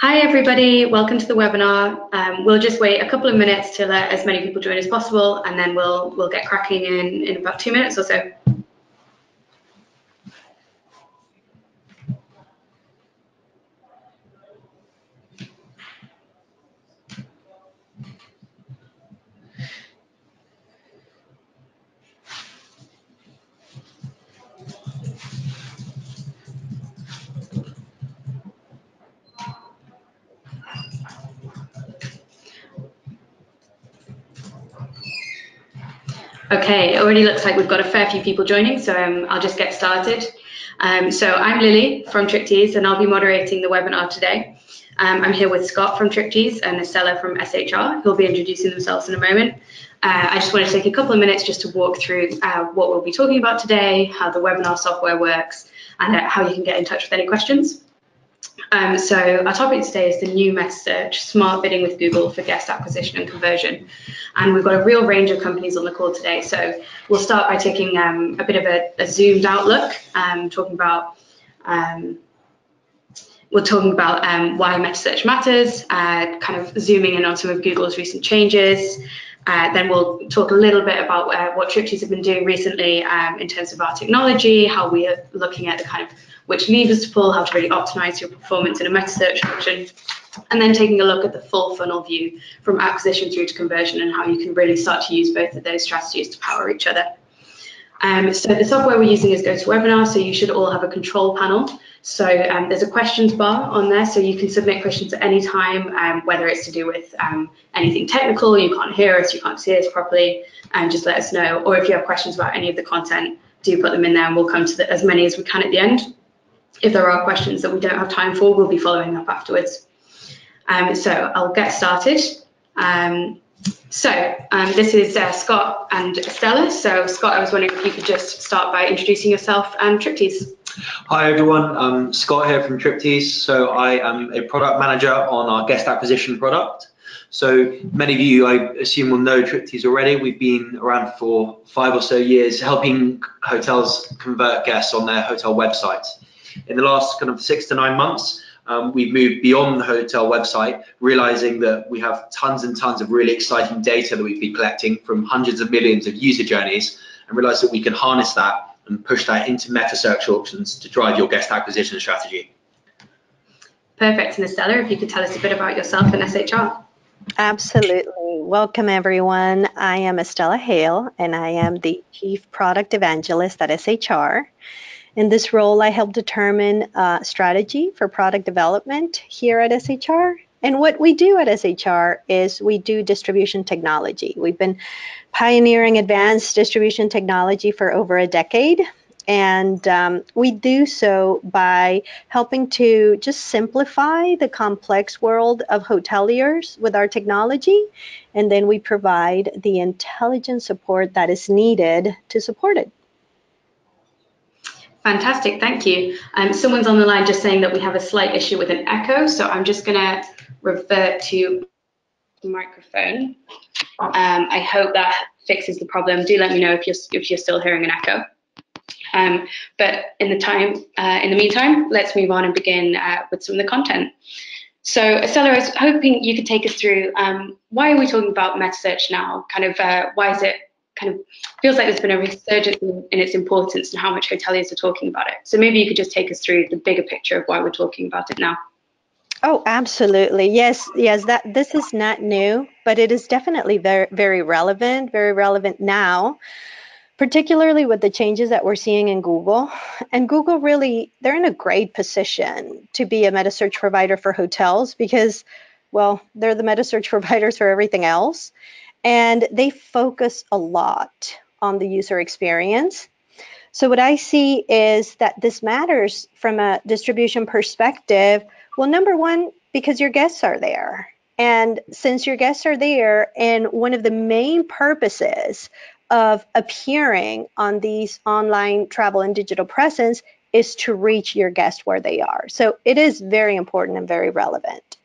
Hi everybody, welcome to the webinar. Um, we'll just wait a couple of minutes to let as many people join as possible and then we'll, we'll get cracking in, in about two minutes or so. Okay, it already looks like we've got a fair few people joining, so um, I'll just get started. Um, so I'm Lily from Triptease, and I'll be moderating the webinar today. Um, I'm here with Scott from Triptease and Estella from SHR, who'll be introducing themselves in a moment. Uh, I just want to take a couple of minutes just to walk through uh, what we'll be talking about today, how the webinar software works, and uh, how you can get in touch with any questions. Um, so our topic today is the new meta search, smart bidding with Google for guest acquisition and conversion. And we've got a real range of companies on the call today. So we'll start by taking um, a bit of a, a zoomed out look, um, talking about um, we're talking about um, why meta search matters, uh, kind of zooming in on some of Google's recent changes. Uh, then we'll talk a little bit about uh, what Triptease have been doing recently um, in terms of our technology, how we are looking at the kind of which levers to pull, how to really optimize your performance in a meta search function, and then taking a look at the full funnel view from acquisition through to conversion and how you can really start to use both of those strategies to power each other. Um, so the software we're using is GoToWebinar, so you should all have a control panel. So um, there's a questions bar on there, so you can submit questions at any time, um, whether it's to do with um, anything technical, you can't hear us, you can't see us properly, and just let us know. Or if you have questions about any of the content, do put them in there and we'll come to the, as many as we can at the end if there are questions that we don't have time for, we'll be following up afterwards. Um, so I'll get started. Um, so um, this is uh, Scott and Estella. So Scott, I was wondering if you could just start by introducing yourself and Triptease. Hi everyone, I'm Scott here from Triptease. So I am a product manager on our guest acquisition product. So many of you, I assume, will know Triptease already. We've been around for five or so years helping hotels convert guests on their hotel websites. In the last kind of six to nine months, um, we've moved beyond the hotel website, realizing that we have tons and tons of really exciting data that we've been collecting from hundreds of millions of user journeys, and realize that we can harness that and push that into meta search auctions to drive your guest acquisition strategy. Perfect. And Estella, if you could tell us a bit about yourself and SHR. Absolutely. Welcome, everyone. I am Estella Hale, and I am the Chief Product Evangelist at SHR. In this role, I help determine uh, strategy for product development here at SHR. And what we do at SHR is we do distribution technology. We've been pioneering advanced distribution technology for over a decade. And um, we do so by helping to just simplify the complex world of hoteliers with our technology. And then we provide the intelligent support that is needed to support it. Fantastic, thank you. Um, someone's on the line just saying that we have a slight issue with an echo, so I'm just going to revert to the microphone. Um, I hope that fixes the problem. Do let me know if you're if you're still hearing an echo. Um, but in the time, uh, in the meantime, let's move on and begin uh, with some of the content. So, Estella, I was hoping you could take us through um, why are we talking about meta search now? Kind of uh, why is it kind of feels like there's been a resurgence in, in, its importance and how much hoteliers are talking about it. So maybe you could just take us through the bigger picture of why we're talking about it now. Oh, absolutely. Yes, yes, that this is not new, but it is definitely very very relevant, very relevant now, particularly with the changes that we're seeing in Google. And Google really they're in a great position to be a meta search provider for hotels because well, they're the meta search providers for everything else and they focus a lot on the user experience. So what I see is that this matters from a distribution perspective. Well, number one, because your guests are there. And since your guests are there, and one of the main purposes of appearing on these online travel and digital presence is to reach your guests where they are. So it is very important and very relevant.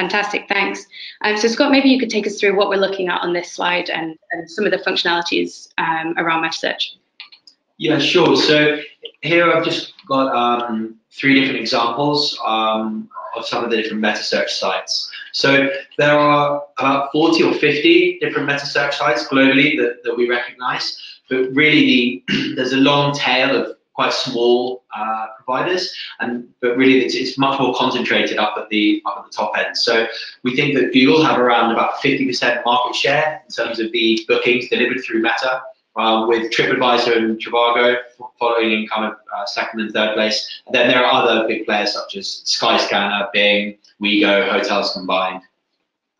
Fantastic, thanks. Um, so Scott, maybe you could take us through what we're looking at on this slide and, and some of the functionalities um, around meta search. Yeah, sure. So here I've just got um, three different examples. Um, of some of the different meta search sites. So there are about 40 or 50 different meta search sites globally that, that we recognize, but really the, there's a long tail of quite small uh, providers, and but really it's, it's, much more concentrated up at the up at the top end. So we think that Google have around about 50% market share in terms of the bookings delivered through Meta, um, with TripAdvisor and Trivago following in kind of uh, second and third place. And then there are other big players such as Skyscanner, Bing, WeGo, Hotels Combined,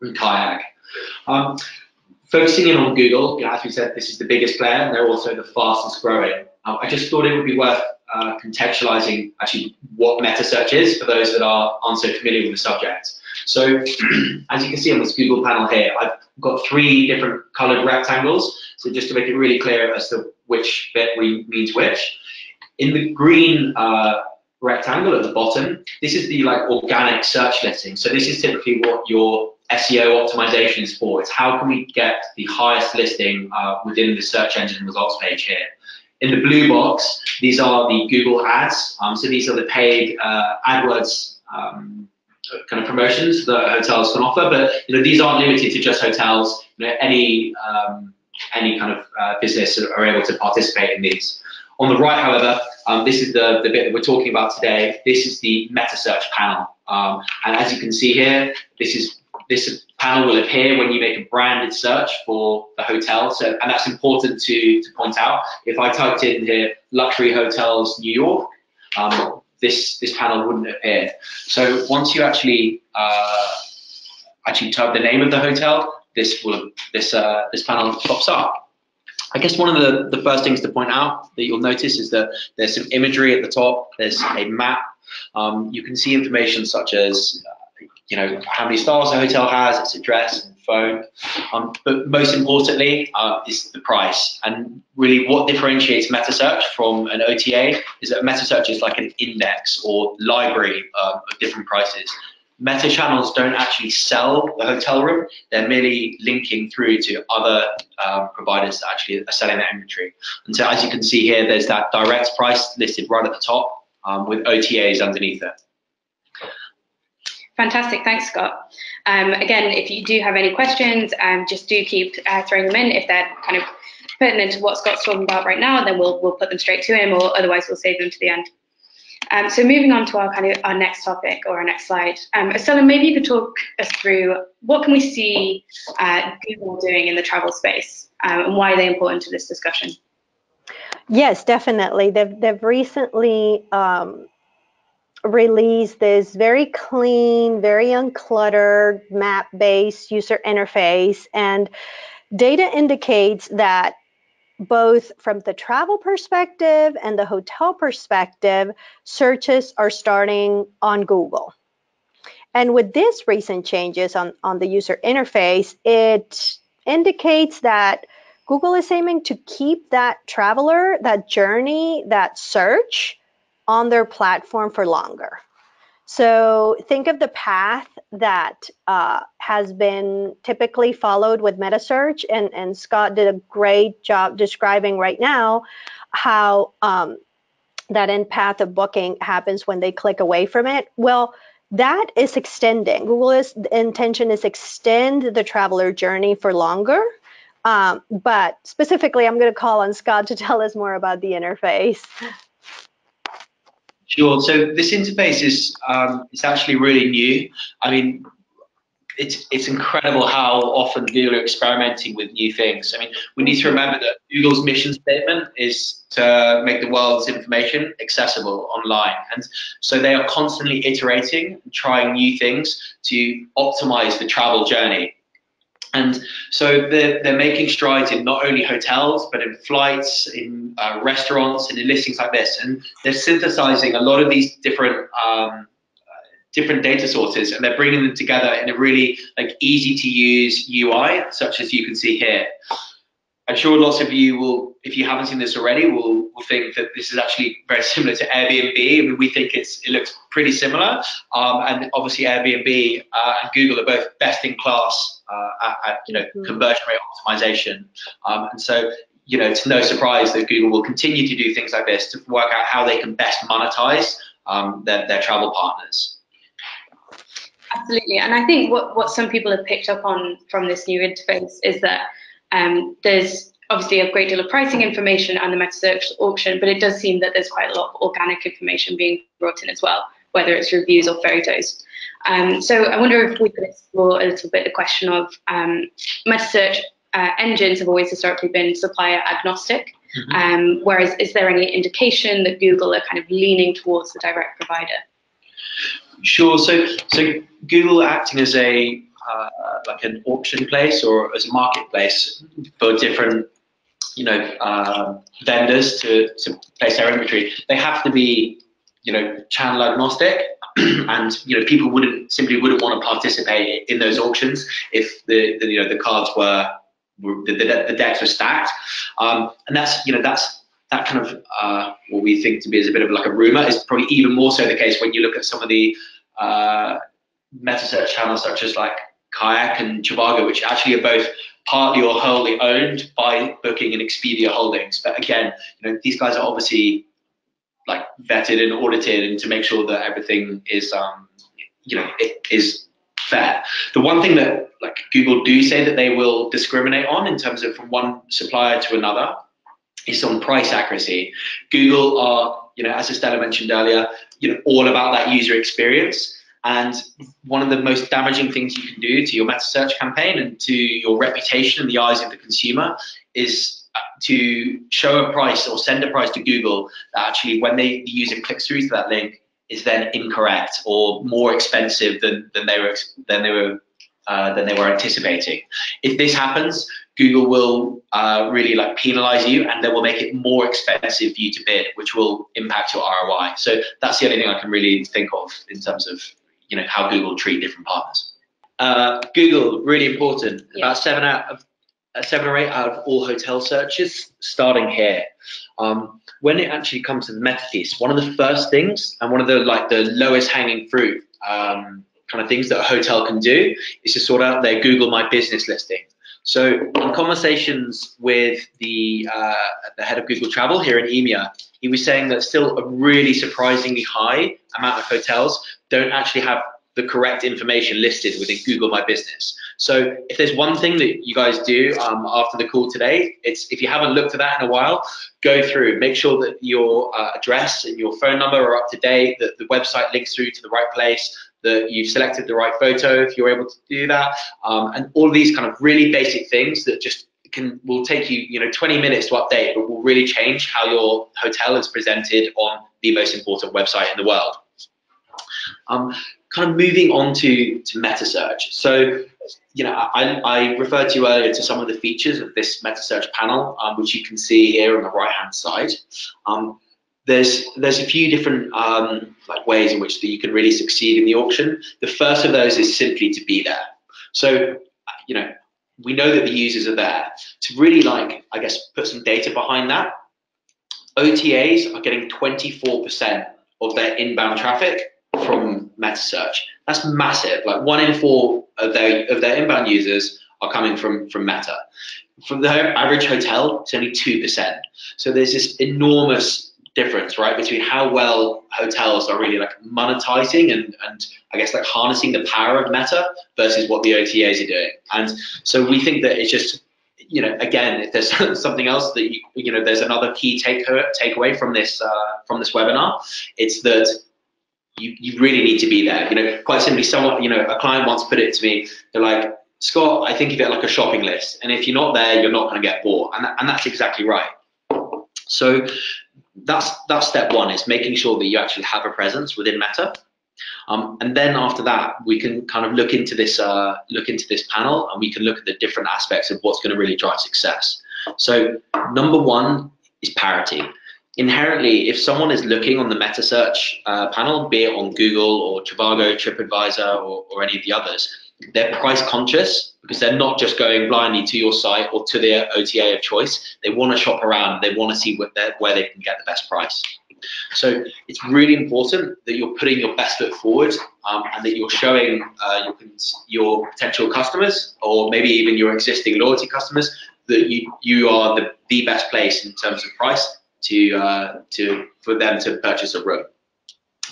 and Kayak. Um, focusing in on Google, as we said, this is the biggest player and they're also the fastest growing. Um, I just thought it would be worth uh, contextualizing actually what meta search is for those that are, aren't so familiar with the subject. So as you can see on this Google panel here, I've got three different colored rectangles. So just to make it really clear as to which bit we means which. In the green uh, rectangle at the bottom, this is the like organic search listing. So this is typically what your SEO optimization is for. It's how can we get the highest listing uh, within the search engine results page here. In the blue box, these are the Google ads. Um, so these are the paid uh, AdWords um, kind of promotions that hotels can offer. But you know, these aren't limited to just hotels. You know, any um, any kind of uh, business are able to participate in these. On the right, however, um, this is the, the bit that we're talking about today. This is the meta search panel. Um, and as you can see here, this is this panel will appear when you make a branded search for the hotel. So, and that's important to, to point out. If I typed in here luxury hotels New York, um, this this panel wouldn't appear. So once you actually uh, actually type the name of the hotel, this will this uh, this panel pops up. I guess one of the, the first things to point out that you'll notice is that there's some imagery at the top. There's a map. Um, you can see information such as you know, how many stars the hotel has, its address and phone. Um, but most importantly uh, is the price. And really what differentiates MetaSearch from an OTA is that MetaSearch is like an index or library um, of different prices. Meta channels don't actually sell the hotel room. They're merely linking through to other um, providers that actually are selling that inventory. And so as you can see here, there's that direct price listed right at the top um, with OTAs underneath it. Fantastic, thanks, Scott. Um, again, if you do have any questions, um, just do keep uh, throwing them in. If they're kind of pertinent to what Scott's talking about right now, then we'll we'll put them straight to him, or otherwise we'll save them to the end. Um, so moving on to our kind of our next topic or our next slide. Um, Estella, maybe you could talk us through what can we see uh, Google doing in the travel space um, and why are they important to this discussion? Yes, definitely. They've, they've recently um, release this very clean, very uncluttered map-based user interface. And data indicates that both from the travel perspective and the hotel perspective, searches are starting on Google. And with these recent changes on, on the user interface, it indicates that Google is aiming to keep that traveler, that journey, that search on their platform for longer. So think of the path that uh, has been typically followed with MetaSearch, and, and Scott did a great job describing right now how um, that end path of booking happens when they click away from it. Well, that is extending. Google's intention is extend the traveler journey for longer. Um, but specifically, I'm going to call on Scott to tell us more about the interface. Sure. So this interface is um, it's actually really new. I mean, it's it's incredible how often Google are experimenting with new things. I mean, we need to remember that Google's mission statement is to make the world's information accessible online, and so they are constantly iterating and trying new things to optimize the travel journey. And so they're, they're making strides in not only hotels, but in flights, in uh, restaurants, and in listings like this. And they're synthesizing a lot of these different um, different data sources, and they're bringing them together in a really like easy to use UI, such as you can see here. I'm sure lots of you will, if you haven't seen this already, will, will think that this is actually very similar to Airbnb. I mean, we think it's it looks pretty similar, um, and obviously Airbnb uh, and Google are both best in class uh, at, at, you know mm-hmm. conversion rate optimization, um, and so you know it's no surprise that Google will continue to do things like this to work out how they can best monetize um, their, their travel partners. Absolutely, and I think what, what some people have picked up on from this new interface is that um, there's obviously a great deal of pricing information and the meta search auction, but it does seem that there's quite a lot of organic information being brought in as well, whether it's reviews or photos. Um, so I wonder if we could explore a little bit the question of um, meta search uh, engines have always historically been supplier agnostic. Mm-hmm. Um, whereas, is there any indication that Google are kind of leaning towards the direct provider? Sure. So, so Google acting as a uh, like an auction place or as a marketplace for different you know uh, vendors to, to place their inventory. They have to be you know channel agnostic. and you know people wouldn't simply wouldn't want to participate in those auctions if the, the you know the cards were, were the, the, the, decks were stacked um, and that's you know that's that kind of uh, what we think to be as a bit of like a rumor is probably even more so the case when you look at some of the uh, meta search channels such as like Kayak and Trivago, which actually are both partly or wholly owned by Booking and Expedia Holdings. But again, you know, these guys are obviously like vetted and audited and to make sure that everything is, um, you know, it is fair. The one thing that like Google do say that they will discriminate on in terms of from one supplier to another is on price accuracy. Google are, you know, as Estella mentioned earlier, you know, all about that user experience. And one of the most damaging things you can do to your meta search campaign and to your reputation in the eyes of the consumer is uh, to show a price or send a price to Google that actually when they, the user clicks through to that link is then incorrect or more expensive than, than they were than they were uh, than they were anticipating. If this happens, Google will uh, really like penalize you and they will make it more expensive for you to bid, which will impact your ROI. So that's the only thing I can really think of in terms of you know how Google treat different partners. Uh, Google really important. Yeah. About seven out of uh, seven or eight out of all hotel searches starting here. Um, when it actually comes to the meta piece, one of the first things and one of the like the lowest hanging fruit um, kind of things that a hotel can do is to sort out their Google My Business listing. So in conversations with the uh, the head of Google Travel here in EMEA, he was saying that still a really surprisingly high amount of hotels don't actually have the correct information listed within Google My Business. So if there's one thing that you guys do um, after the call today, it's if you haven't looked at that in a while, go through, make sure that your uh, address and your phone number are up to date, that the website links through to the right place, that you've selected the right photo if you're able to do that, um, and all these kind of really basic things that just can will take you you know 20 minutes to update, but will really change how your hotel is presented on the most important website in the world. Um, kind of moving on to, to meta search. So, you know, I, I referred to you earlier to some of the features of this meta search panel, um, which you can see here on the right hand side. Um, there's there's a few different um, like ways in which you can really succeed in the auction. The first of those is simply to be there. So, you know, we know that the users are there. To really like, I guess, put some data behind that, OTAs are getting 24% of their inbound traffic from meta search. That's massive. Like one in four of their of their inbound users are coming from from Meta. From the average hotel, it's only two percent. So there's this enormous difference, right, between how well hotels are really like monetizing and and I guess like harnessing the power of Meta versus what the OTAs are doing. And so we think that it's just you know, again, if there's something else that you, you know, there's another key take takeaway from this uh, from this webinar, it's that you, you really need to be there. You know, quite simply, someone, you know, a client once put it to me, they're like, Scott, I think of it like a shopping list. And if you're not there, you're not going to get bought. And, and that's exactly right. So that's, that's step one is making sure that you actually have a presence within Meta. Um, and then after that, we can kind of look into this, uh, look into this panel and we can look at the different aspects of what's going to really drive success. So number one is parity inherently, if someone is looking on the meta search uh, panel, be it on Google or Trivago, TripAdvisor, or, or any of the others, they're price conscious because they're not just going blindly to your site or to their OTA of choice. They want to shop around. They want to see where they can get the best price. So it's really important that you're putting your best foot forward um, and that you're showing uh, your, your potential customers or maybe even your existing loyalty customers that you, you are the, the best place in terms of price to uh, to for them to purchase a room.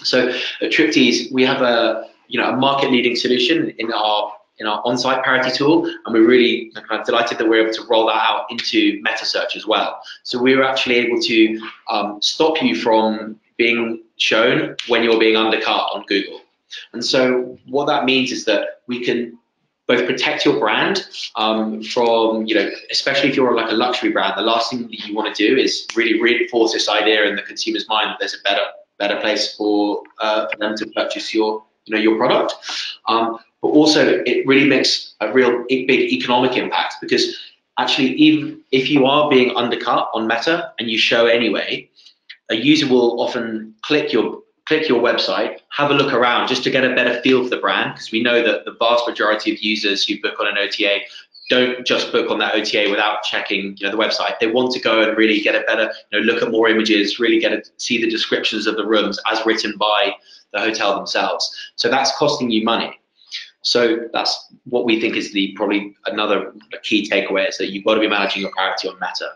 So at Triptease, we have a you know, a market-leading solution in our in our on-site parity tool, and we're really kind of delighted that we're able to roll that out into meta search as well. So we were actually able to um, stop you from being shown when you're being undercut on Google. And so what that means is that we can both protect your brand um, from, you know, especially if you're like a luxury brand, the last thing that you want to do is really reinforce this idea in the consumer's mind that there's a better better place for, uh, for them to purchase your, you know, your product. Um, but also it really makes a real big economic impact because actually even if you are being undercut on Meta and you show anyway, a user will often click your click your website, have a look around just to get a better feel for the brand because we know that the vast majority of users who book on an OTA don't just book on that OTA without checking you know the website. They want to go and really get a better you know look at more images, really get to see the descriptions of the rooms as written by the hotel themselves. So that's costing you money. So that's what we think is the probably another key takeaway is that you've got to be managing your parity on Meta.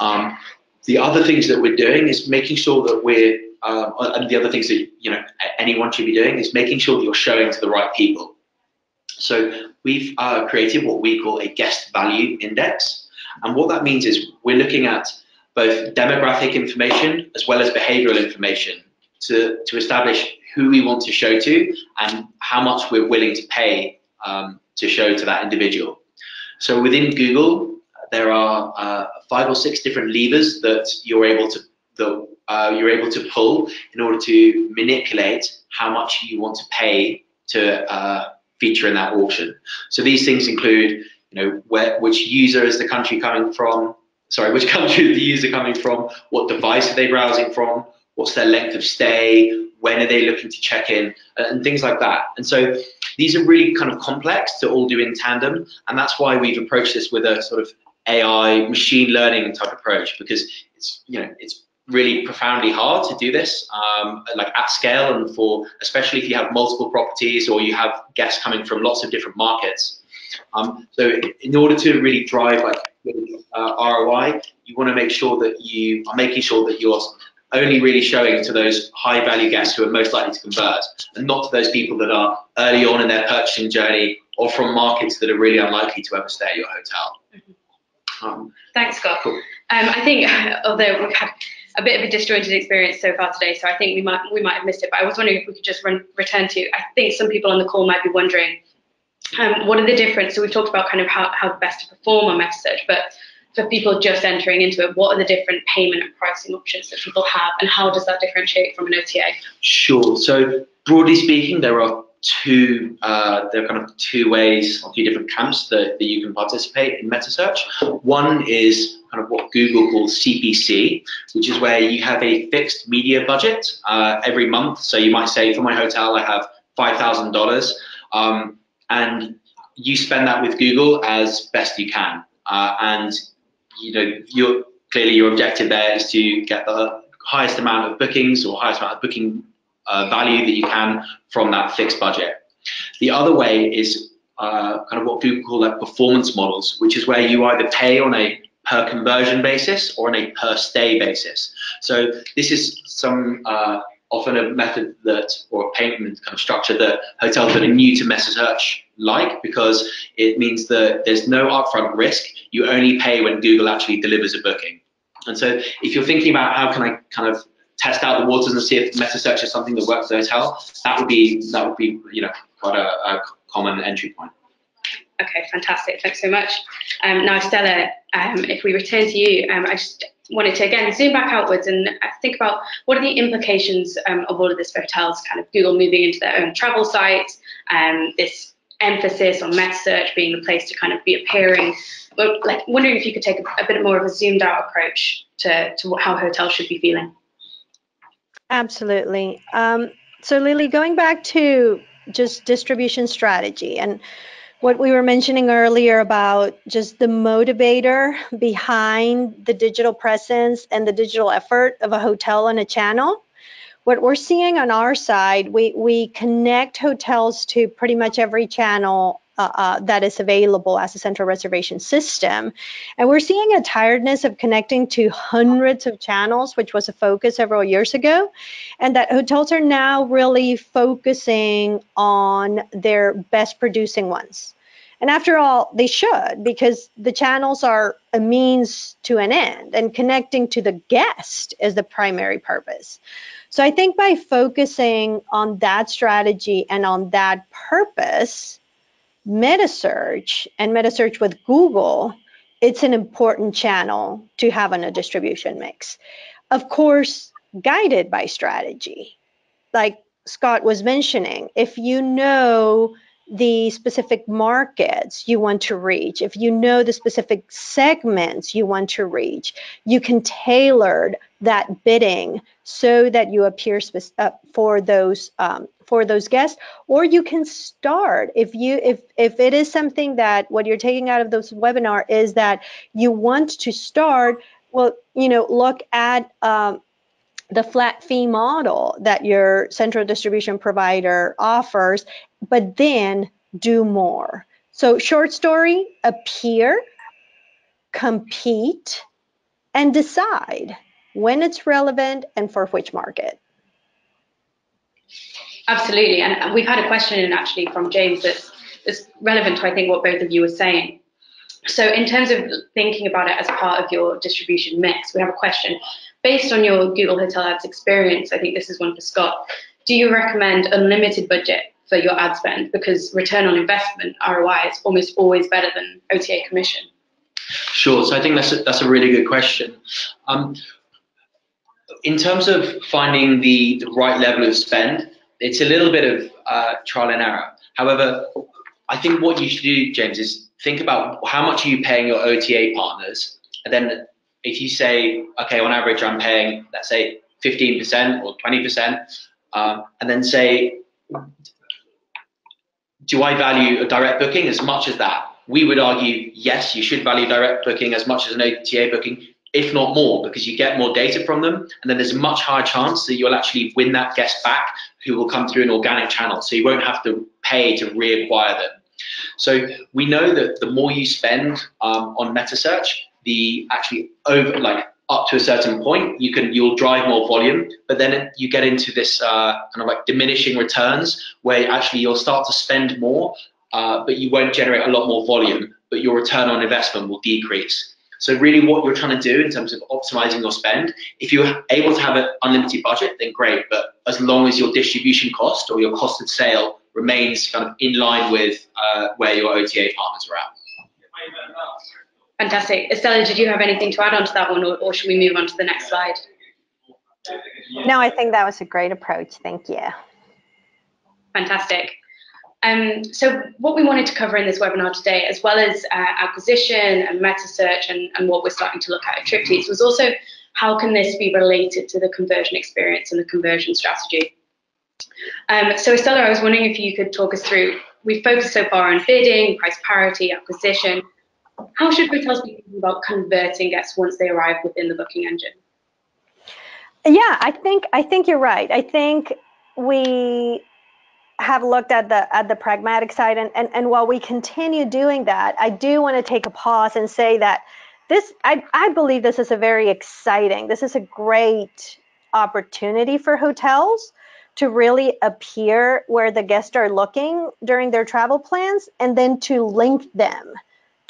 Um, the other things that we're doing is making sure that we're um, and the other things that you know anyone should be doing is making sure that you're showing to the right people. So we've uh, created what we call a guest value index, and what that means is we're looking at both demographic information as well as behavioral information to, to establish who we want to show to and how much we're willing to pay um, to show to that individual. So within Google, there are uh, five or six different levers that you're able to that uh, you're able to pull in order to manipulate how much you want to pay to uh, feature in that auction. So these things include, you know, where which user is the country coming from, sorry, which country is the user coming from, what device are they browsing from, what's their length of stay, when are they looking to check in, and things like that. And so these are really kind of complex to all do in tandem, and that's why we've approached this with a sort of AI machine learning type approach because it's you know it's really profoundly hard to do this um, like at scale and for especially if you have multiple properties or you have guests coming from lots of different markets um, so in order to really drive like uh, ROI you want to make sure that you are making sure that you're only really showing to those high value guests who are most likely to convert and not to those people that are early on in their purchasing journey or from markets that are really unlikely to ever stay at your hotel. Mm-hmm. Um, Thanks, Scott. Cool. Um, I think, although we've had a bit of a disjointed experience so far today, so I think we might we might have missed it. But I was wondering if we could just run, return to. I think some people on the call might be wondering, um, what are the difference? So we've talked about kind of how, how best to perform on search, but for people just entering into it, what are the different payment and pricing options that people have, and how does that differentiate from an OTA? Sure. So broadly speaking, there are two uh, there are kind of two ways or two different camps that, that you can participate in meta search. One is kind of what Google calls CPC, which is where you have a fixed media budget uh, every month. So you might say, for my hotel, I have five thousand um, dollars, and you spend that with Google as best you can. Uh, and you know, your clearly your objective there is to get the highest amount of bookings or highest amount of booking uh, value that you can from that fixed budget. The other way is uh, kind of what Google call their performance models, which is where you either pay on a per conversion basis or on a per stay basis. So this is some uh, often a method that or a payment kind of structure that hotels that are new to meta search like because it means that there's no upfront risk. You only pay when Google actually delivers a booking. And so if you're thinking about how can I kind of test out the waters and see if meta search is something that works for the hotel, that would be that would be you know quite a, a common entry point. Okay, fantastic. Thanks so much. Um, now, Stella, um, if we return to you, um, I just wanted to again zoom back outwards and think about what are the implications um, of all of this for hotels, kind of Google moving into their own travel sites, um, this emphasis on meta search being the place to kind of be appearing. But like wondering if you could take a, a bit more of a zoomed out approach to, to how hotels should be feeling. Absolutely. Um, so Lily, going back to just distribution strategy and what we were mentioning earlier about just the motivator behind the digital presence and the digital effort of a hotel and a channel. What we're seeing on our side, we, we connect hotels to pretty much every channel uh, uh, that is available as a central reservation system. And we're seeing a tiredness of connecting to hundreds of channels, which was a focus several years ago, and that hotels are now really focusing on their best producing ones. And after all, they should because the channels are a means to an end and connecting to the guest is the primary purpose. So I think by focusing on that strategy and on that purpose, metasearch and metasearch with Google, it's an important channel to have in a distribution mix. Of course, guided by strategy. Like Scott was mentioning, if you know the specific markets you want to reach, if you know the specific segments you want to reach, you can tailor that bidding so that you appear uh, for those um, for those guests. Or you can start. If you if if it is something that what you're taking out of this webinar is that you want to start well you know look at um, the flat fee model that your central distribution provider offers but then do more so short story appear compete and decide when it's relevant and for which market Absolutely, and we've had a question actually from James that's, that's relevant to I think what both of you were saying. So in terms of thinking about it as part of your distribution mix, we have a question. Based on your Google Hotel Ads experience, I think this is one for Scott. Do you recommend unlimited budget for your ad spend because return on investment ROI is almost always better than OTA commission? Sure. So I think that's a, that's a really good question. Um, in terms of finding the, the right level of spend, it's a little bit of uh, trial and error. However, I think what you should do, James, is think about how much are you paying your OTA partners, and then if you say, okay, on average, I'm paying, let's say, 15% or 20%, um, and then say, do I value a direct booking as much as that? We would argue, yes, you should value direct booking as much as an OTA booking, if not more, because you get more data from them, and then there's a much higher chance that you'll actually win that guest back who will come through an organic channel. So you won't have to pay to reacquire them. So we know that the more you spend um, on meta search, the actually over like up to a certain point, you can you'll drive more volume, but then you get into this uh, kind of like diminishing returns where actually you'll start to spend more, uh, but you won't generate a lot more volume, but your return on investment will decrease. So really what you're trying to do in terms of optimizing your spend, if you're able to have an unlimited budget, then great. But as long as your distribution cost or your cost of sale remains kind of in line with uh, where your OTA partners are at. Fantastic. Estella, did you have anything to add on to that one or, or should we move on to the next slide? No, I think that was a great approach. Thank you. Fantastic. Um, so what we wanted to cover in this webinar today, as well as uh, acquisition and meta search and, and, what we're starting to look at at Triptease, was also how can this be related to the conversion experience and the conversion strategy. Um, so Estella, I was wondering if you could talk us through, we've focused so far on bidding, price parity, acquisition. How should hotels be thinking about converting guests once they arrive within the booking engine? Yeah, I think I think you're right. I think we have looked at the at the pragmatic side and, and and while we continue doing that i do want to take a pause and say that this I, I believe this is a very exciting this is a great opportunity for hotels to really appear where the guests are looking during their travel plans and then to link them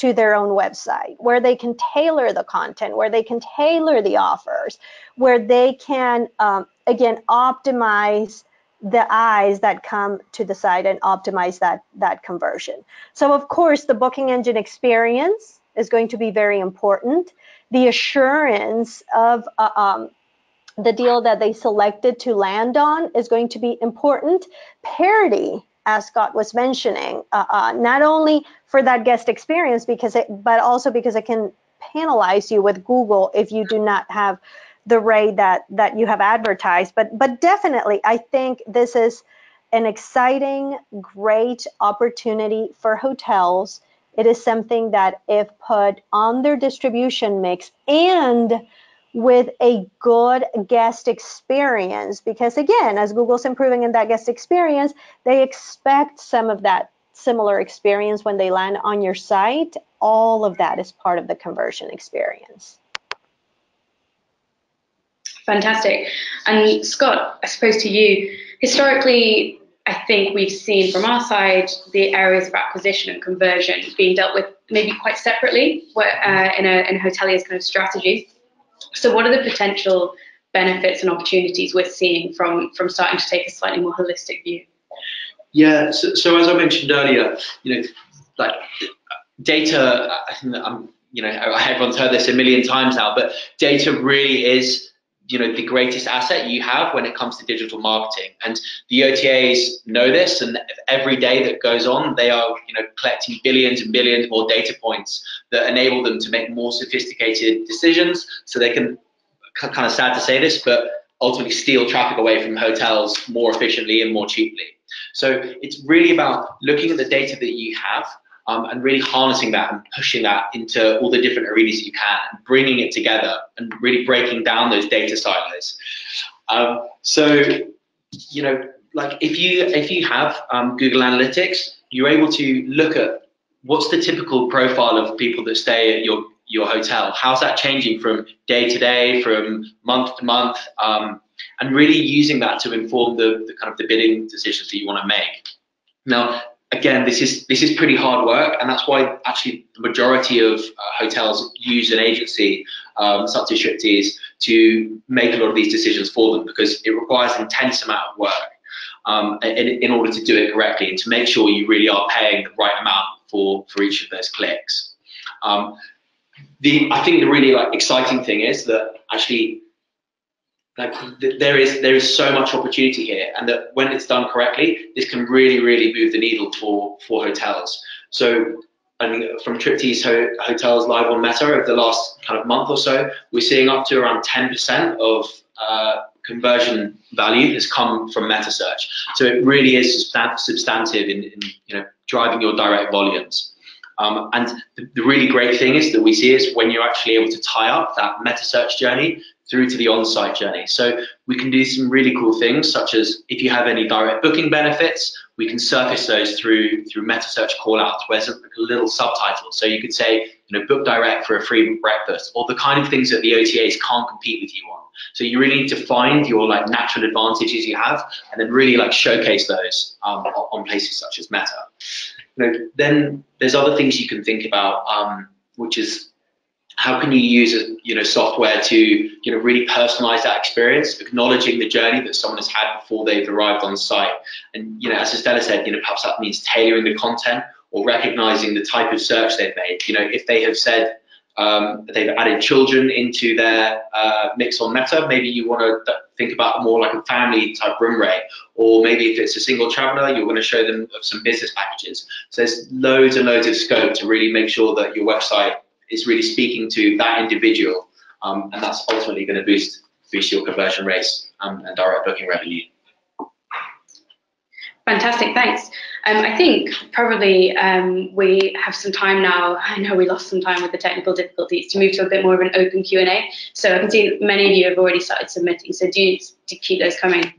to their own website where they can tailor the content where they can tailor the offers where they can um, again optimize the eyes that come to the site and optimize that that conversion. So of course, the booking engine experience is going to be very important. The assurance of uh, um, the deal that they selected to land on is going to be important. Parity, as Scott was mentioning, uh, uh, not only for that guest experience, because it, but also because it can penalize you with Google if you do not have the rate that that you have advertised. But but definitely i think this is an exciting great opportunity for hotels. It is something that if put on their distribution mix and with a good guest experience because again as google's improving in that guest experience they expect some of that similar experience when they land on your site, all of that is part of the conversion experience. Fantastic. And Scott, I suppose to you, historically, I think we've seen from our side the areas of acquisition and conversion being dealt with maybe quite separately uh, in, a, in a hotelier's kind of strategy. So what are the potential benefits and opportunities we're seeing from, from starting to take a slightly more holistic view? Yeah, so, so as I mentioned earlier, you know, like data, I'm, you know, everyone's heard this a million times now, but data really is you know the greatest asset you have when it comes to digital marketing. And the OTAs know this and every day that goes on they are you know collecting billions and billions more data points that enable them to make more sophisticated decisions. So they can kind of sad to say this but ultimately steal traffic away from hotels more efficiently and more cheaply. So it's really about looking at the data that you have um, and really harnessing that and pushing that into all the different arenas you can, bringing it together and really breaking down those data silos. Um, so, you know, like if you if you have um, Google Analytics, you're able to look at what's the typical profile of people that stay at your your hotel. How's that changing from day to day, from month to month, um, and really using that to inform the, the kind of the bidding decisions that you want to make. Now, again, this is this is pretty hard work, and that's why actually the majority of uh, hotels use an agency um, such as Triptease to make a lot of these decisions for them because it requires an intense amount of work um, in, in order to do it correctly and to make sure you really are paying the right amount for for each of those clicks. Um, the I think the really like exciting thing is that actually like th- there is there is so much opportunity here, and that when it's done correctly, this can really really move the needle for for hotels. So I mean, from Triptease ho- hotels live on Meta over the last kind of month or so, we're seeing up to around 10% of uh, conversion value has come from meta search. So it really is substantive in, in you know driving your direct volumes. Um, and the, the, really great thing is that we see is when you're actually able to tie up that meta search journey through to the on-site journey. So we can do some really cool things, such as if you have any direct booking benefits, we can surface those through through meta search callouts, where there's a little subtitle. So you could say, you know, book direct for a free breakfast, or the kind of things that the OTAs can't compete with you on. So you really need to find your like natural advantages you have, and then really like showcase those um, on places such as Meta. You know, then there's other things you can think about, um, which is how can you use you know software to you know really personalize that experience acknowledging the journey that someone has had before they've arrived on site? And you know as estella said you know perhaps that means tailoring the content or recognizing the type of search they've made. You know if they have said um, they've added children into their uh, mix on meta maybe you want to think about more like a family type room rate. Or maybe if it's a single traveler you're going to show them some business packages. So there's loads and loads of scope to really make sure that your website is really speaking to that individual, um, and that's ultimately going to boost boost your conversion rates um, and direct booking revenue. Fantastic, thanks. Um, I think probably um, we have some time now. I know we lost some time with the technical difficulties to move to a bit more of an open Q&A. So I can see many of you have already started submitting, so do, do keep those coming.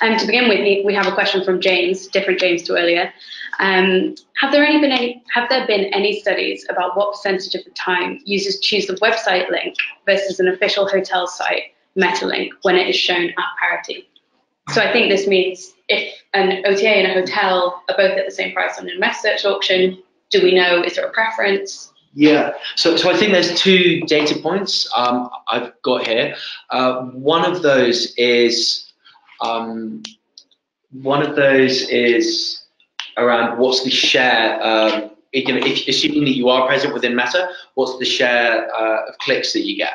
Um, to begin with, we have a question from James, different James to earlier. Um, have there any been any have there been any studies about what percentage of the time users choose the website link versus an official hotel site meta link when it is shown at parity? So I think this means if an OTA and a hotel are both at the same price on a meta search auction, do we know is there a preference? Yeah, so, so I think there's two data points um, I've got here. Uh, one of those is um, one of those is around what's the share, um, if, assuming that you are present within Meta, what's the share uh, of clicks that you get?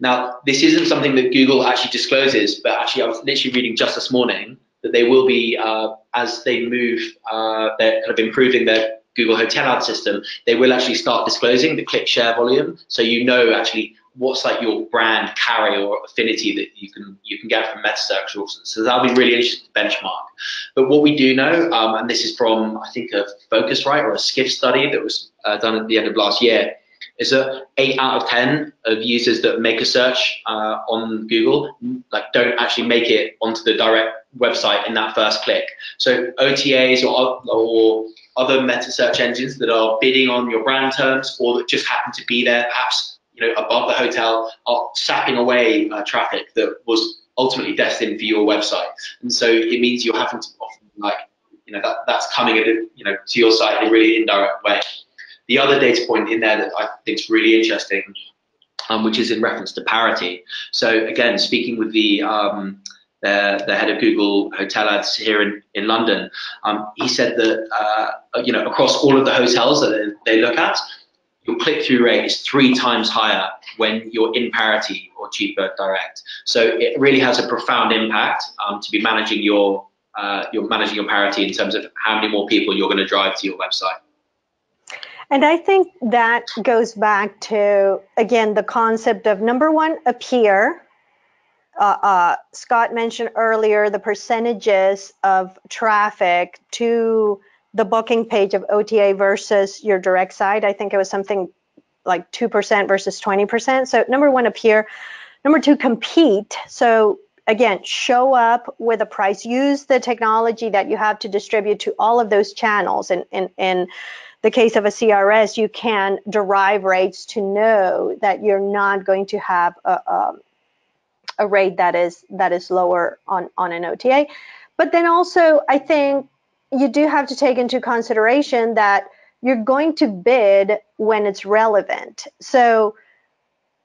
Now, this isn't something that Google actually discloses, but actually I was literally reading just this morning that they will be, uh, as they move, uh, they're kind of improving their Google Hotel Ad system, they will actually start disclosing the click share volume. So you know actually what's like your brand carry or affinity that you can you can get from meta search sources. So that'll be really interesting to benchmark. But what we do know, um, and this is from I think a Phocuswright or a Skift study that was uh, done at the end of last year, is that eight out of 10 of users that make a search uh, on Google, like don't actually make it onto the direct website in that first click. So OTAs or, or other meta search engines that are bidding on your brand terms or that just happen to be there, perhaps you know above the hotel, are sapping away uh, traffic that was ultimately destined for your website. And so it means you're having to often like you know that that's coming at you know to your site in a really indirect way. The other data point in there that I think is really interesting, um, which is in reference to parity. So again, speaking with the um, the, the, head of Google Hotel Ads here in, in London, um, he said that uh, you know across all of the hotels that they look at, your click-through rate is three times higher when you're in parity or cheaper direct. So it really has a profound impact um, to be managing your uh, you're managing your parity in terms of how many more people you're going to drive to your website. And I think that goes back to, again, the concept of number one, appear. Uh, uh, Scott mentioned earlier the percentages of traffic to the booking page of OTA versus your direct site. I think it was something like 2% versus 20%. So, number one, appear. Number two, compete. So, again, show up with a price. Use the technology that you have to distribute to all of those channels. And, in, and the case of a CRS, you can derive rates to know that you're not going to have a, a, a rate that is that is lower on, on an OTA. But then also, I think you do have to take into consideration that you're going to bid when it's relevant. So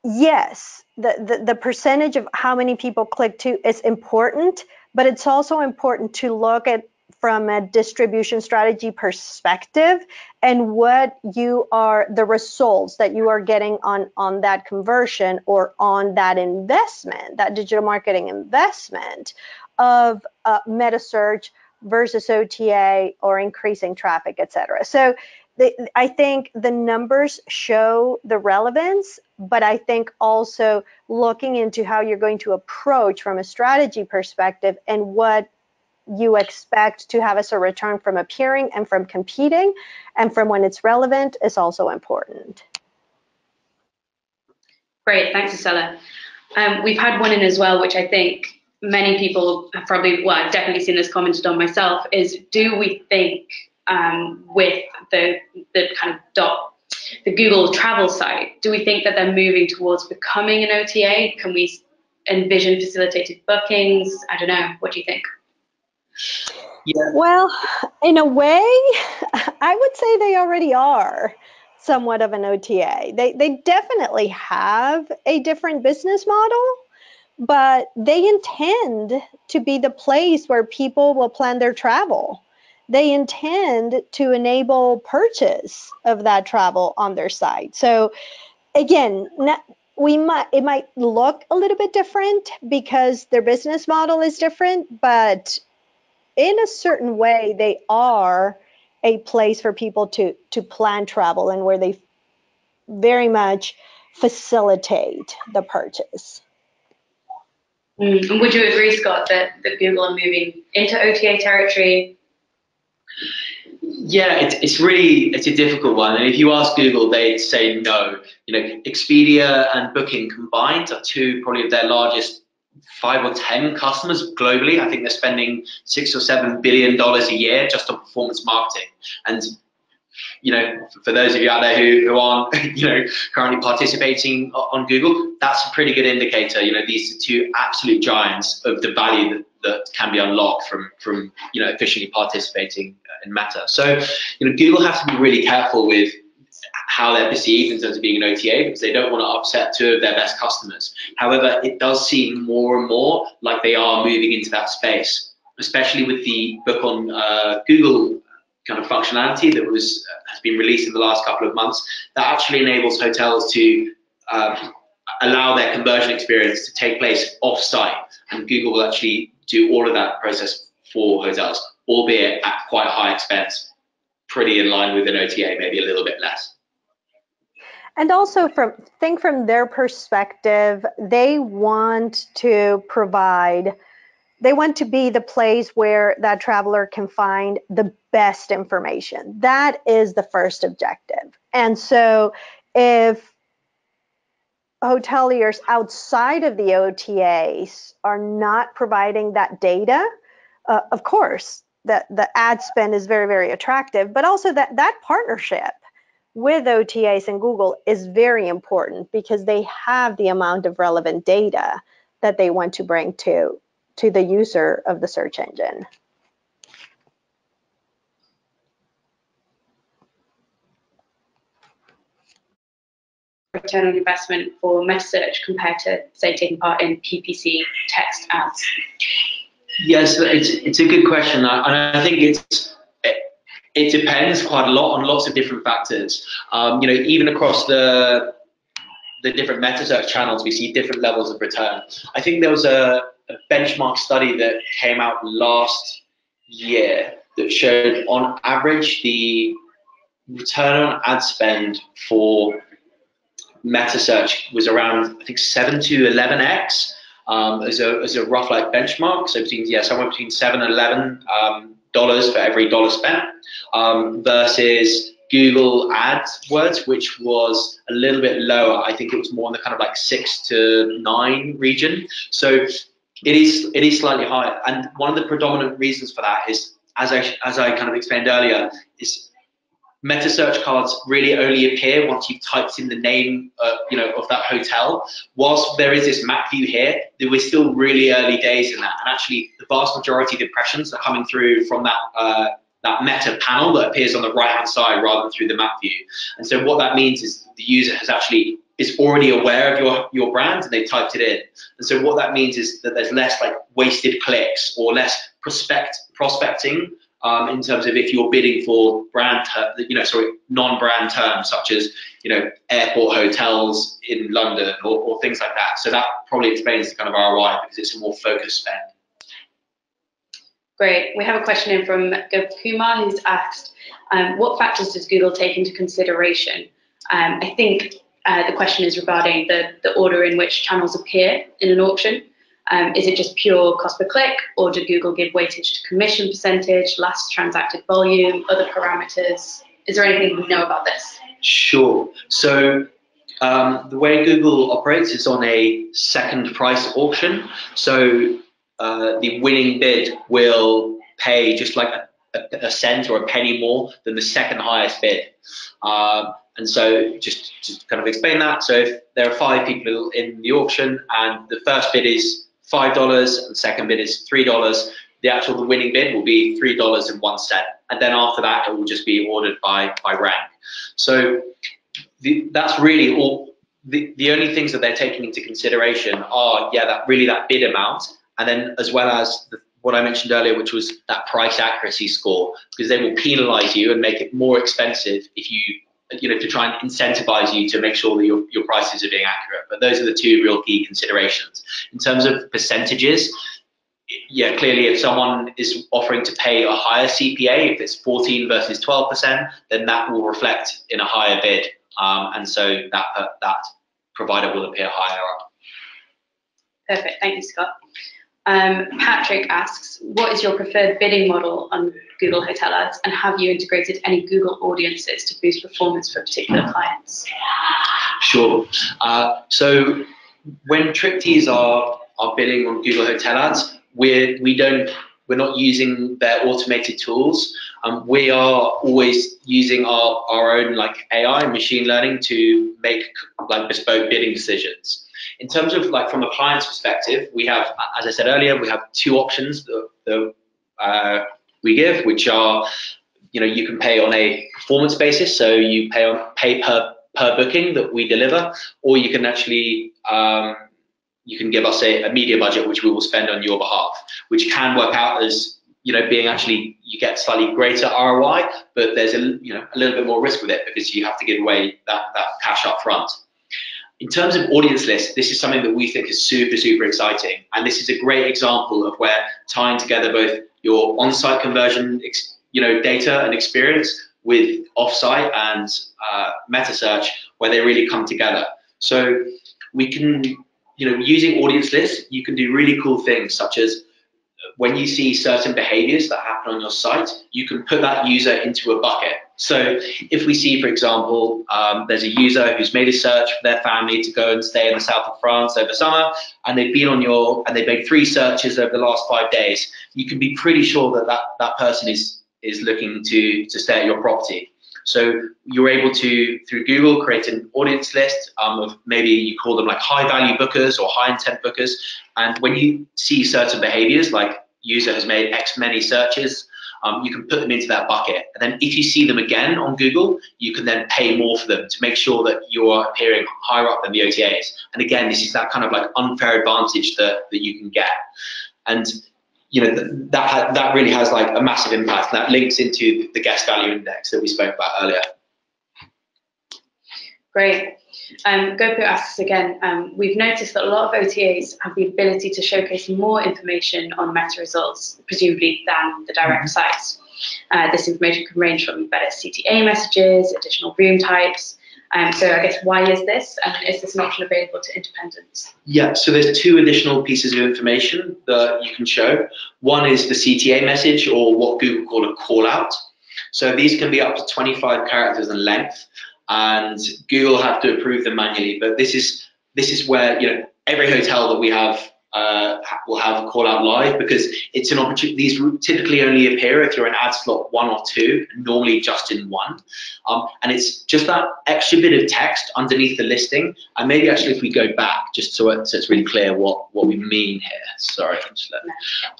yes, the, the, the percentage of how many people click to is important, but it's also important to look at from a distribution strategy perspective and what you are the results that you are getting on on that conversion or on that investment that digital marketing investment of uh, meta search versus ota or increasing traffic et cetera. so the, I think the numbers show the relevance, but I think also looking into how you're going to approach from a strategy perspective and what you expect to have as a return from appearing and from competing and from when it's relevant is also important. Great, thanks, Estella. Um, we've had one in as well, which I think many people have probably, well, I've definitely seen this commented on myself, is do we think um, with the, the kind of dot, the Google travel site, do we think that they're moving towards becoming an OTA? Can we envision facilitated bookings? I don't know. What do you think? Yeah. Well, in a way, I would say they already are somewhat of an OTA. They they definitely have a different business model, but they intend to be the place where people will plan their travel. They intend to enable purchase of that travel on their site. So again, we might it might look a little bit different because their business model is different, but in a certain way, they are a place for people to to plan travel and where they very much facilitate the purchase. Mm. And would you agree, Scott, that, that Google are moving into OTA territory? Yeah, it's, it's really it's a difficult one. And if you ask Google, they'd say no. You know, Expedia and Booking combined are two probably of their largest five or ten customers globally. I think they're spending six or seven billion dollars a year just on performance marketing. And you know, for those of you out there who, who aren't, you know, currently participating on Google, that's a pretty good indicator. You know, these are two absolute giants of the value that, that can be unlocked from, from, you know, efficiently participating in Meta. So, you know, Google has to be really careful with how they're perceived in terms of being an OTA because they don't want to upset two of their best customers. However, it does seem more and more like they are moving into that space, especially with the book on uh, Google kind of functionality that was uh, has been released in the last couple of months that actually enables hotels to um, allow their conversion experience to take place off-site, and Google will actually do all of that process for hotels, albeit at quite high expense, pretty in line with an OTA, maybe a little bit less. And also from think from their perspective, they want to provide they want to be the place where that traveler can find the best information. That is the first objective. And so if hoteliers outside of the OTAs are not providing that data, uh, of course, that the ad spend is very, very attractive, but also that that partnership with OTAs and Google is very important because they have the amount of relevant data that they want to bring to to the user of the search engine. return on investment for metasearch compared to, say, taking part in PPC text ads? Yes, it's it's a good question, and I think it's it, it depends quite a lot on lots of different factors. Um, you know, even across the the different metasearch channels, we see different levels of return. I think there was a, a benchmark study that came out last year that showed, on average, the return on ad spend for meta search was around I think seven to eleven x um, as a as a rough like benchmark. So between yeah somewhere between seven and eleven um, dollars for every dollar spent um, versus Google AdWords, which was a little bit lower. I think it was more in the kind of like six to nine region. So it is it is slightly higher, and one of the predominant reasons for that is as I as I kind of explained earlier is meta search cards really only appear once you've typed in the name, uh, you know, of that hotel. Whilst there is this map view here, we're still really early days in that. And actually, the vast majority of impressions are coming through from that uh, that meta panel that appears on the right hand side rather than through the map view. And so what that means is the user has actually is already aware of your your brand and they typed it in. And so what that means is that there's less like wasted clicks or less prospect prospecting um, in terms of if you're bidding for brand, you know, sorry, non-brand terms such as, you know, airport hotels in London or, or things like that. So that probably explains the kind of ROI because it's a more focused spend. Great. We have a question in from Kumar who's asked, um, what factors does Google take into consideration? Um, I think uh, the question is regarding the, the order in which channels appear in an auction. Um, is it just pure cost per click, or did Google give weightage to commission percentage, last transacted volume, other parameters? Is there anything we know about this? Sure. So um, the way Google operates is on a second price auction. So uh, the winning bid will pay just like a, a, cent or a penny more than the second highest bid. Um, and so just to kind of explain that, so if there are five people in the auction and the first bid is $5 and the second bid is $3, the actual the winning bid will be $3 and one cent. And then after that, it will just be ordered by, by rank. So the, that's really all, the, the only things that they're taking into consideration are, yeah, that really that bid amount, and then as well as the, what I mentioned earlier, which was that price accuracy score, because they will penalize you and make it more expensive if you you know, to try and incentivize you to make sure that your, your prices are being accurate. But those are the two real key considerations. In terms of percentages, yeah, clearly if someone is offering to pay a higher CPA, if it's 14 versus 12%, then that will reflect in a higher bid. Um, and so that, that provider will appear higher up. Perfect, thank you, Scott. Um, Patrick asks, what is your preferred bidding model on Google Hotel Ads, and have you integrated any Google audiences to boost performance for particular clients? Sure. Uh, so when Triptease are are bidding on Google Hotel Ads, we're we don't we're not using their automated tools. Um, we are always using our, our own like AI and machine learning to make like bespoke bidding decisions. In terms of like from a client's perspective, we have, as I said earlier, we have two options that, that uh, we give, which are, you know, you can pay on a performance basis, so you pay on pay per per booking that we deliver, or you can actually um, you can give us a, a media budget which we will spend on your behalf, which can work out as you know being actually you get slightly greater ROI, but there's a you know a little bit more risk with it because you have to give away that that cash up front. In terms of audience lists, this is something that we think is super, super exciting. And this is a great example of where tying together both your on-site conversion you know, data and experience with off-site and uh, meta search, where they really come together. So we can, you know, using audience lists, you can do really cool things such as when you see certain behaviors that happen on your site, you can put that user into a bucket So if we see, for example, um, there's a user who's made a search for their family to go and stay in the south of France over summer, and they've been on your, and they've made three searches over the last five days, you can be pretty sure that that, that person is, is looking to, to stay at your property. So you're able to, through Google, create an audience list um, of maybe you call them like high value bookers or high intent bookers. And when you see certain behaviors, like user has made X many searches, um, you can put them into that bucket. And then if you see them again on Google, you can then pay more for them to make sure that you are appearing higher up than the OTAs. And again, this is that kind of like unfair advantage that, that you can get. And you know that that really has like a massive impact. And that links into the guest value index that we spoke about earlier. Great. Um, GoPo asks again, um, we've noticed that a lot of OTAs have the ability to showcase more information on meta results, presumably than the direct mm-hmm. sites. Uh, this information can range from better CTA messages, additional room types. Um, so I guess why is this, and is this an option available to independents? Yeah, so there's two additional pieces of information that you can show. One is the CTA message, or what Google call a call out. So these can be up to 25 characters in length and Google have to approve them manually. But this is this is where you know every hotel that we have uh, will have a call out live because it's an opportunity. These typically only appear if you're in ad slot one or two, normally just in one. Um, and it's just that extra bit of text underneath the listing. And maybe actually, if we go back, just so, it, so it's really clear what, what we mean here. Sorry,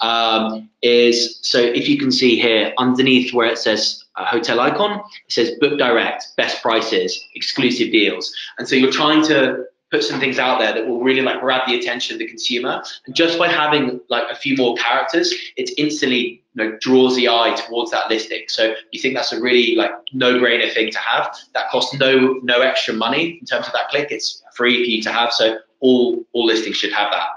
um, is so if you can see here underneath where it says a hotel icon, it says book direct, best prices, exclusive deals. And so you're trying to put some things out there that will really like grab the attention of the consumer. And just by having like a few more characters, it instantly you know, draws the eye towards that listing. So you think that's a really like no-brainer thing to have. That costs no no extra money in terms of that click. It's free for you to have. So all all listings should have that.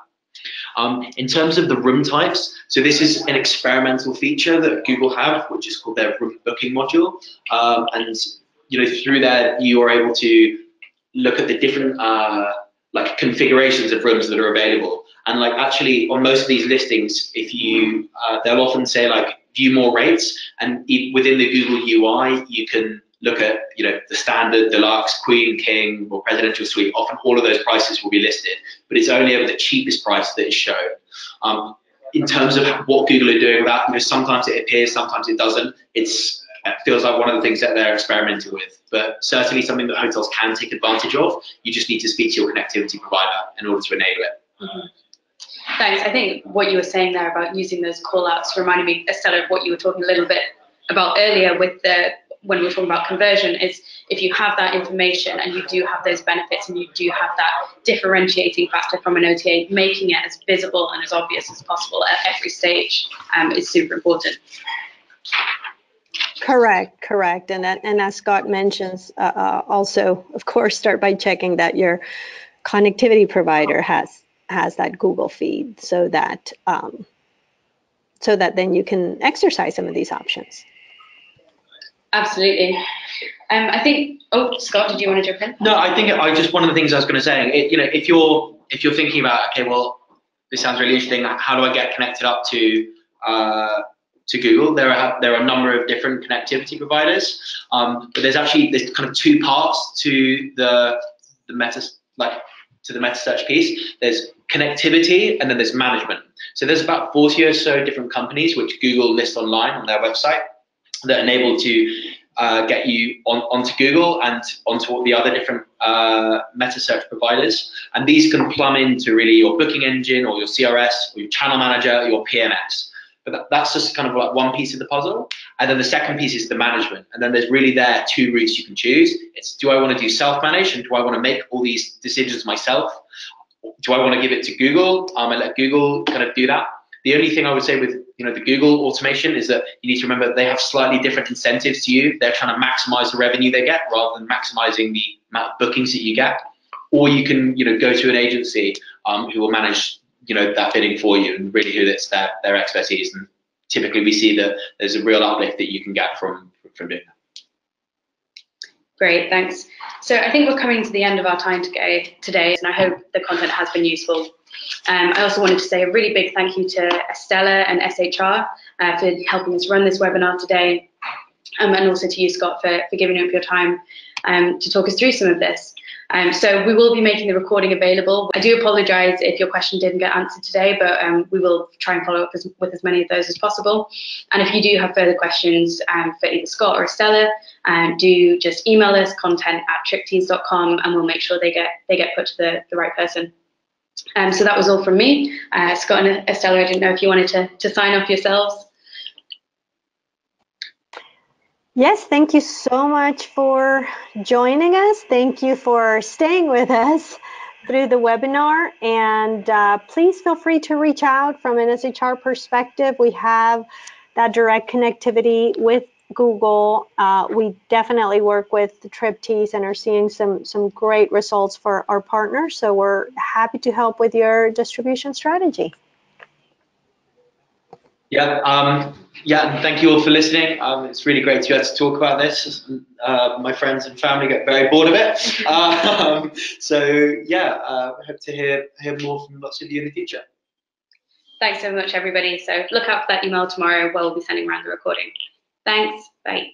Um, in terms of the room types, so this is an experimental feature that Google have, which is called their room booking module. Um, and you know through that, you are able to look at the different uh, like configurations of rooms that are available. And like actually on most of these listings, if you uh, they'll often say like view more rates, and within the Google UI you can look at you know the standard, deluxe, queen, king, or presidential suite. Often all of those prices will be listed, but it's only ever the cheapest price that is shown. Um, in terms of what Google are doing with that, you know, sometimes it appears, sometimes it doesn't. It's it feels like one of the things that they're experimenting with, but certainly something that hotels can take advantage of. You just need to speak to your connectivity provider in order to enable it. Mm-hmm. Thanks. I think what you were saying there about using those call outs reminded me, Estella, of what you were talking a little bit about earlier with the when we're talking about conversion is if you have that information and you do have those benefits and you do have that differentiating factor from an OTA, making it as visible and as obvious as possible at every stage um, is super important. Correct, correct. And, and as Scott mentions, uh, uh, also, of course, start by checking that your connectivity provider has has that Google feed so that um, so that then you can exercise some of these options. Absolutely. Um, I think. Oh, Scott, did you want to jump in? No, I think I just one of the things I was going to say. It, you know, if you're if you're thinking about okay, well, this sounds really interesting. How do I get connected up to uh, to Google. There are there are a number of different connectivity providers, um, but there's actually there's kind of two parts to the the meta like to the meta search piece. There's connectivity and then there's management. So there's about 40 or so different companies which Google lists online on their website that enable to uh, get you on, onto Google and onto the other different uh, meta search providers. And these can plumb into really your booking engine or your CRS or your channel manager, or your PMS. But that, that's just kind of like one piece of the puzzle. And then the second piece is the management. And then there's really there two routes you can choose. It's do I want to do self-manage and do I want to make all these decisions myself? Do I want to give it to Google um, and let Google kind of do that? The only thing I would say with you know the Google automation is that you need to remember they have slightly different incentives to you. They're trying to maximize the revenue they get rather than maximizing the amount of bookings that you get. Or you can you know go to an agency um, who will manage you know that bidding for you and really who that's their, their expertise and typically we see that there's a real uplift that you can get from from doing that. Great, thanks. So I think we're coming to the end of our time today, today and I hope the content has been useful. Um, I also wanted to say a really big thank you to Estella and SHR uh, for helping us run this webinar today. um, and also to you, Scott, for, for giving up your time um, to talk us through some of this. Um, so we will be making the recording available. I do apologise if your question didn't get answered today, but um, we will try and follow up as, with as many of those as possible. And if you do have further questions um, for either Scott or Estella, do just email us content at triptease.com and we'll make sure they get they get put to the, the right person. Um, so that was all from me. Uh, Scott and Estella, I didn't know if you wanted to, to sign off yourselves. Yes, thank you so much for joining us. Thank you for staying with us through the webinar. And uh, please feel free to reach out from an SHR perspective. We have that direct connectivity with Google. Uh, we definitely work with the Triptease and are seeing some, some great results for our partners. So we're happy to help with your distribution strategy. Yeah, um, yeah, thank you all for listening. Um, it's really great to be able to talk about this. Uh, my friends and family get very bored of it. um, so yeah, uh, hope to hear hear more from lots of you in the future. Thanks so much, everybody. So look out for that email tomorrow where we'll be sending around the recording. Thanks. Bye.